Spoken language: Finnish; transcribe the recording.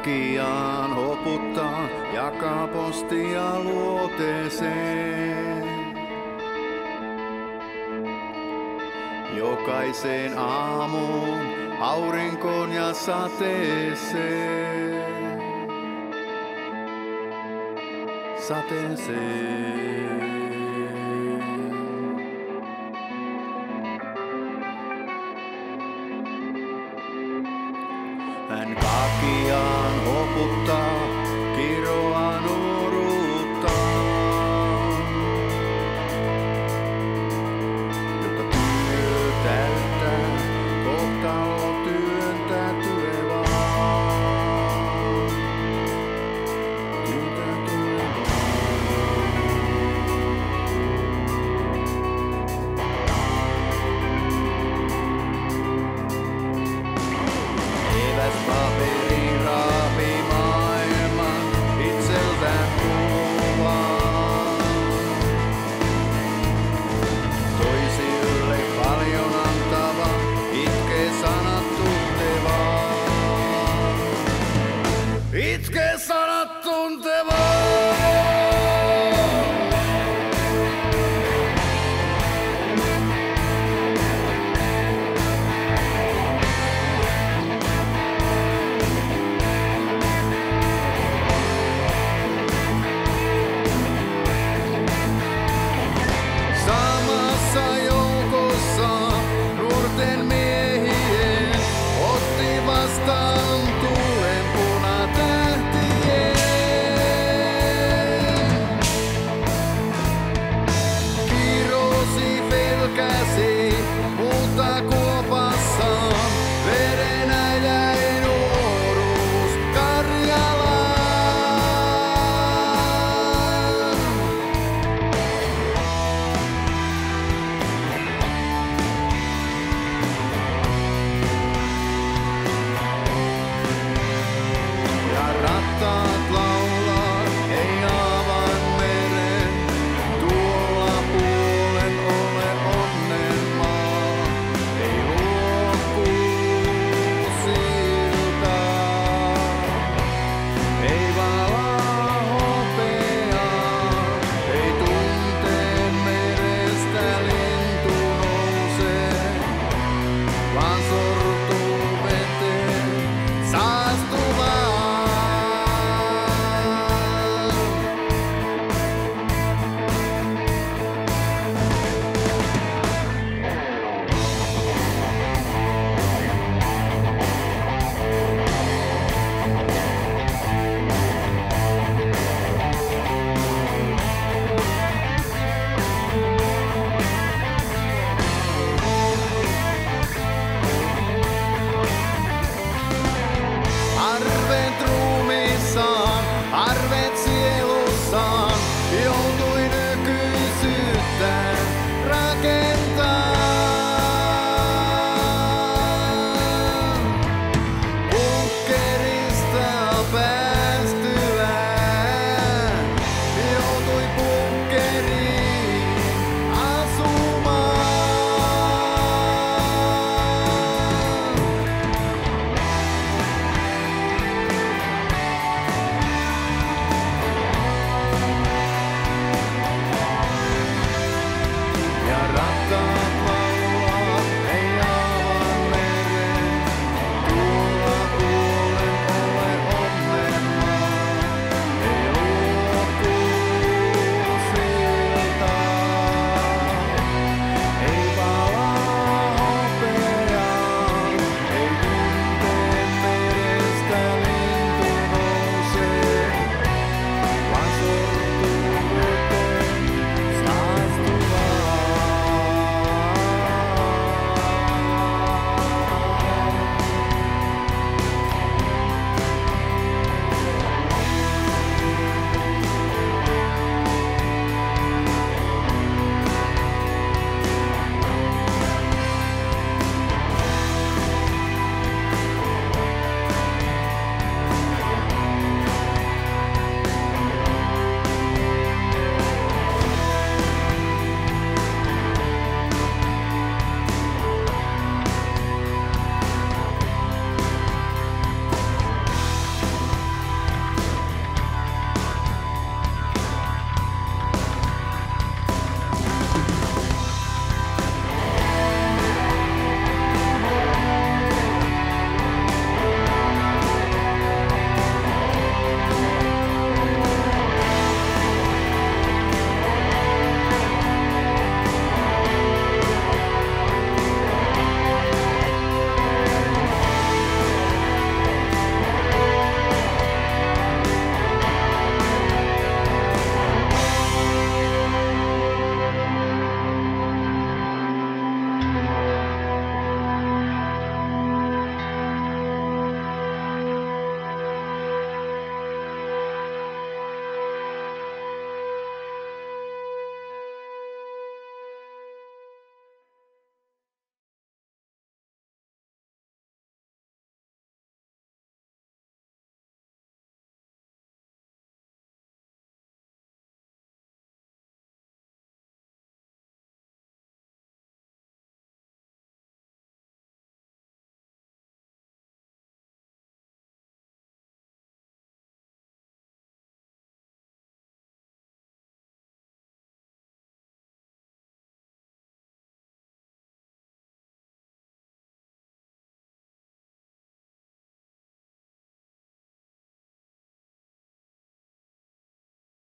nokkiaan hoputtaa, jakaa postia luoteeseen. Jokaiseen aamuun, aurinkoon ja sateeseen. Sateeseen. Hän saaputtaa kiroa.